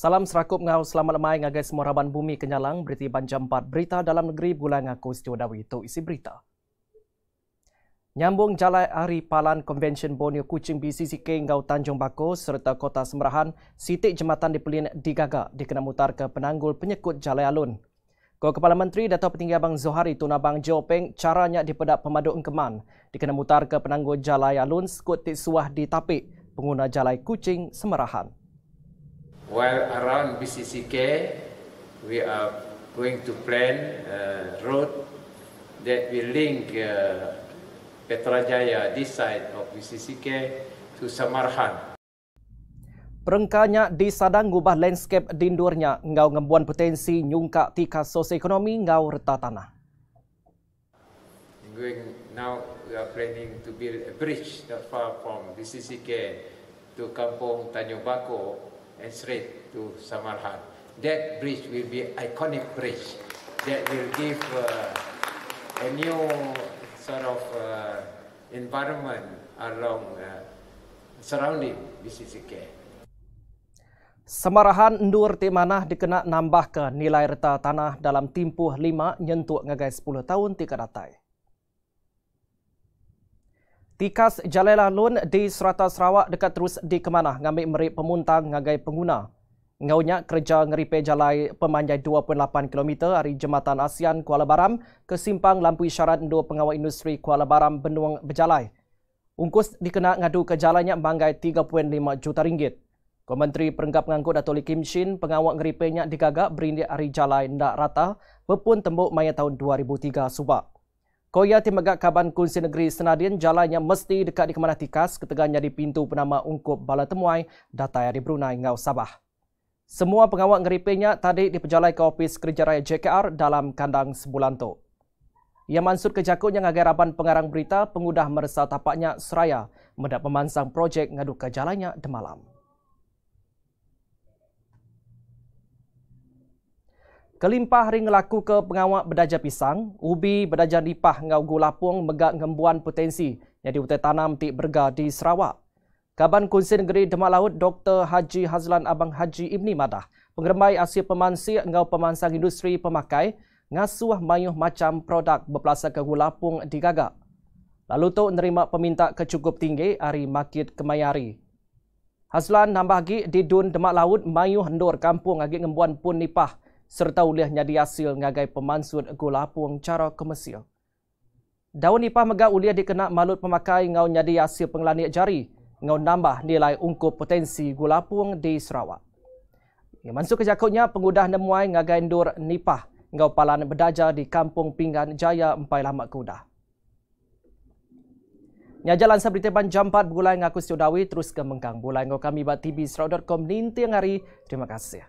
Salam serakup ngau selamat lemai ngagai semua raban bumi kenyalang beriti banjam 4 berita dalam negeri bulan ngaku setiaudawi itu isi berita. Nyambung jalan Hari Palan Convention Borneo Kuching BCCK ngau Tanjung Bako serta Kota Semerahan, sitik jematan di Pelin digagak dikena mutar ke penanggul penyekut Jalai Alun. Ko Kepala Menteri Dato' Petinggi Abang Zohari Tunabang Jopeng caranya dipedak pemadu engkeman dikena mutar ke penanggul Jalai Alun sekut tiksuah di tapik pengguna Jalai Kuching Semerahan. While around BCCK, we are going to plan a road that will link uh, Petrajaya, this side of BCCK, to Samarhan. Perengkanya di Sadang gubah landscape dindurnya ngau ngembuan potensi nyungka tika sosioekonomi ngau reta tanah. Going now, we are planning to build a bridge not far from BCCK to Kampung Tanjung Bako and straight to Samarhan. That bridge will be iconic bridge that will give uh, a new sort of uh, environment along uh, surrounding BCCK. Semarahan Ndur Timanah dikena nambah ke nilai reta tanah dalam timpuh lima nyentuk ngagai 10 tahun tika datai. Tikas Jalela Lun di Serata Sarawak dekat terus di kemanah ngambil merik pemuntang ngagai pengguna. Ngaunya kerja ngeripe jalai pemanjai 28 km dari Jematan ASEAN Kuala Baram ke simpang lampu isyarat Ndu Pengawal Industri Kuala Baram Benuang Berjalai. Ungkus dikena ngadu ke jalannya banggai 3.5 juta ringgit. Kementeri Perenggap Pengangkut Dato' Lee Kim Shin pengawak ngeripenya digagak berindik hari jalai ndak rata berpun tembuk maya tahun 2003 subak. Koya Timagak Kaban Kunsi Negeri Senadian jalannya mesti dekat di kemana tikas keteganya di pintu penama ungkup bala temuai data di Brunei Ngau Sabah. Semua pengawal ngeripenya tadi diperjalai ke Ofis Kerja Raya JKR dalam kandang sebulan tu. Ia mansur ke jakut yang agar raban pengarang berita pengudah meresal tapaknya seraya mendak pemansang projek ngadu ke jalannya demalam. Kelimpah ring laku ke pengawak berdaja pisang, ubi berdaja lipah ngau gulapung megak ngembuan potensi yang diutai tanam ti berga di Sarawak. Kaban Kunsi Negeri Demak Laut Dr. Haji Hazlan Abang Haji Ibni Madah, pengermai asia pemansi ngau pemansang industri pemakai, ngasuh mayuh macam produk berpelasa ke gulapung di gagak. Lalu tu nerima peminta kecukup tinggi hari makit kemayari. Hazlan nambah lagi di Dun Demak Laut mayuh hendur kampung agi ngembuan pun nipah serta uliah nyadi hasil ngagai pemansut gula puang cara komersial. Daun nipah mega uliah dikena malut pemakai ngau nyadi hasil pengelani jari ngau nambah nilai ungkup potensi gula puang di Sarawak. Yang masuk ke jakutnya pengudah nemuai ngagai ndur nipah ngau palan berdaja di Kampung Pinggan Jaya Empai Lamak Kuda. Nya jalan seberita ban jam 4 bulan ngaku Dawi terus ke mengkang. Bulan ngau kami bat TV Sarawak.com ninti hari. Terima kasih.